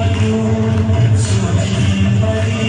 what you. want to